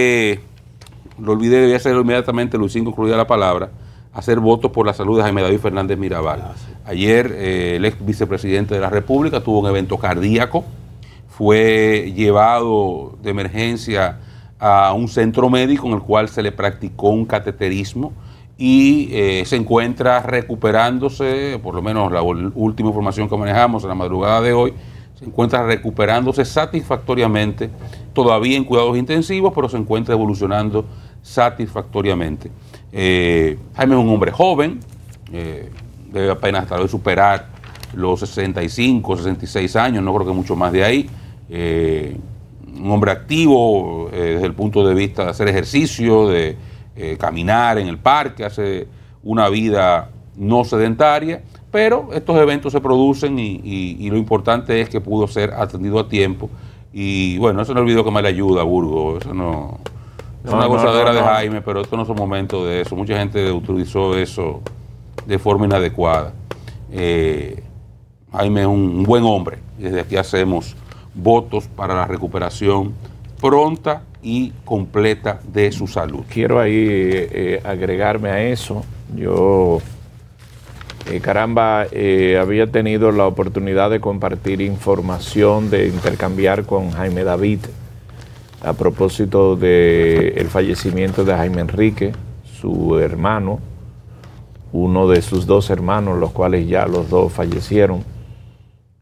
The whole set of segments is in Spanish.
Eh, lo olvidé, debía hacerlo inmediatamente, Luisín concluía la palabra, hacer votos por la salud de Jaime David Fernández Mirabal. Ah, Ayer eh, el ex vicepresidente de la República tuvo un evento cardíaco, fue llevado de emergencia a un centro médico en el cual se le practicó un cateterismo y eh, se encuentra recuperándose, por lo menos la última información que manejamos en la madrugada de hoy, se encuentra recuperándose satisfactoriamente, todavía en cuidados intensivos, pero se encuentra evolucionando satisfactoriamente. Eh, Jaime es un hombre joven, eh, debe apenas tal vez superar los 65, 66 años, no creo que mucho más de ahí. Eh, un hombre activo desde el punto de vista de hacer ejercicio, de caminar en el parque, hace una vida no sedentaria pero estos eventos se producen y, lo importante es que pudo ser atendido a tiempo. Y bueno, eso no es el video que me le ayuda, Burgo. Eso no. Es una gozadera de Jaime, pero esto no es un momento de eso. Mucha gente utilizó eso de forma inadecuada. Eh, Jaime es un, buen hombre. Desde aquí hacemos votos para la recuperación pronta y completa de su salud. Quiero ahí eh, agregarme a eso. Yo eh, caramba, eh, había tenido la oportunidad de compartir información, de intercambiar con Jaime David a propósito del fallecimiento de Jaime Enrique, su hermano, uno de sus dos hermanos, los cuales ya los dos fallecieron.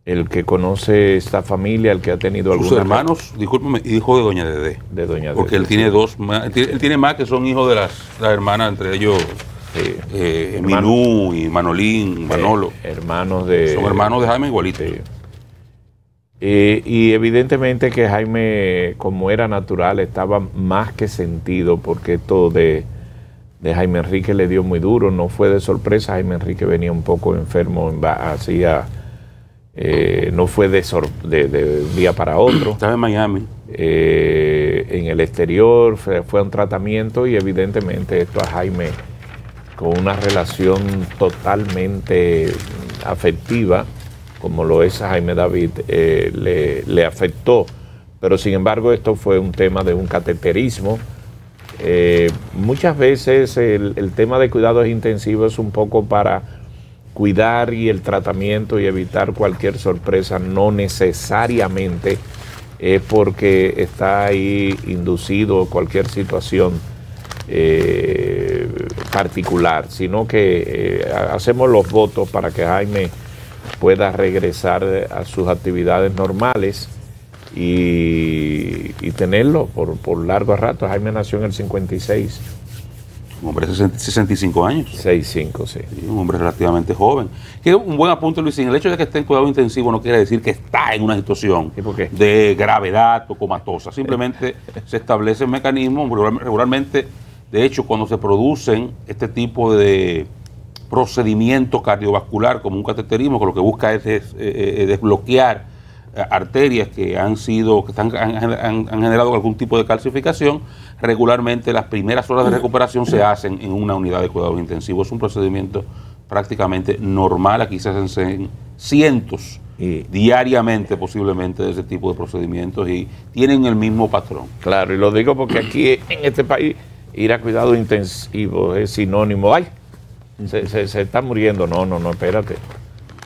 El que conoce esta familia, el que ha tenido algunos. Sus hermanos, discúlpeme, hijo de Doña Dede. De Doña Dede. Porque él tiene dos, él tiene más que son hijos de las, las hermanas, entre ellos eh, eh, Minú y Manolín, Manolo. Eh, hermanos de. Son hermanos de Jaime igualito. y evidentemente que Jaime, como era natural, estaba más que sentido porque esto de, Jaime Enrique le dio muy duro. No fue de sorpresa. Jaime Enrique venía un poco enfermo, hacía. no fue de, de, día para otro. Estaba en Miami. en el exterior fue, fue, un tratamiento y evidentemente esto a Jaime con una relación totalmente afectiva, como lo es Jaime David, eh, le, afectó. Pero sin embargo esto fue un tema de un cateterismo. Eh, muchas veces el, tema de cuidados intensivos es un poco para cuidar y el tratamiento y evitar cualquier sorpresa, no necesariamente es porque está ahí inducido cualquier situación eh, particular, sino que eh, hacemos los votos para que Jaime pueda regresar a sus actividades normales y, tenerlo por, por largo rato. Jaime nació en el 56. Un hombre de 65 años. 65, sí. Un hombre relativamente joven. Que un buen apunte, Luis. El hecho de que esté en cuidado intensivo no quiere decir que está en una situación de gravedad o comatosa. Simplemente se establece un mecanismo, regularmente de hecho, cuando se producen este tipo de procedimiento cardiovascular como un cateterismo, que lo que busca es, eh, eh, desbloquear eh, arterias que han sido, que están, han, generado algún tipo de calcificación, regularmente las primeras horas de recuperación se hacen en una unidad de cuidados intensivos. Es un procedimiento prácticamente normal, aquí se hacen cientos diariamente posiblemente de ese tipo de procedimientos y tienen el mismo patrón. Claro, y lo digo porque aquí en este país ir a cuidado intensivo es sinónimo, ay, se, está muriendo. No, no, no, espérate.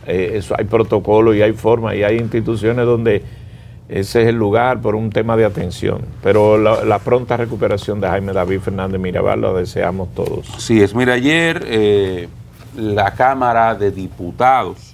Eh, eso hay protocolo y hay forma y hay instituciones donde ese es el lugar por un tema de atención. Pero la, pronta recuperación de Jaime David Fernández Mirabal lo deseamos todos. Sí, es. Mira, ayer eh, la Cámara de Diputados